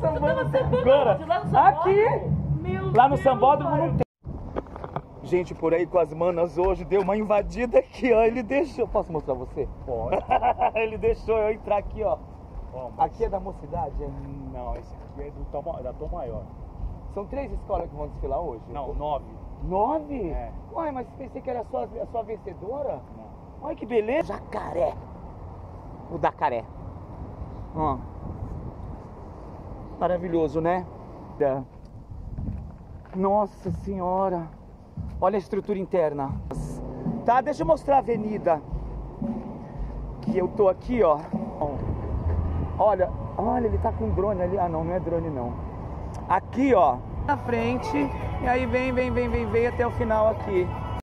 sambando Você tá agora. onde? Lá no Aqui. Lá no Deus, sambódromo não tem. Gente, por aí com as manas hoje deu uma invadida aqui, ó. Ele deixou. Posso mostrar você? Pode. Ele deixou eu entrar aqui, ó. Mas- Aqui é da mocidade, é? Não, esse aqui é do tom, da Tom Maior. São três escolas que vão desfilar hoje? Não, nove. Nove? É. Ué, mas pensei que era só a sua vencedora? Não. Olha que beleza. Jacaré. O Dacaré. Ó. Maravilhoso, né? Nossa senhora. Olha a estrutura interna. Tá, deixa eu mostrar a avenida. Que eu tô aqui, ó. Olha, olha, ele tá com drone ali. Ah, não, não é drone não. Aqui, ó. Na frente. E aí vem, vem, vem, vem, vem até o final aqui.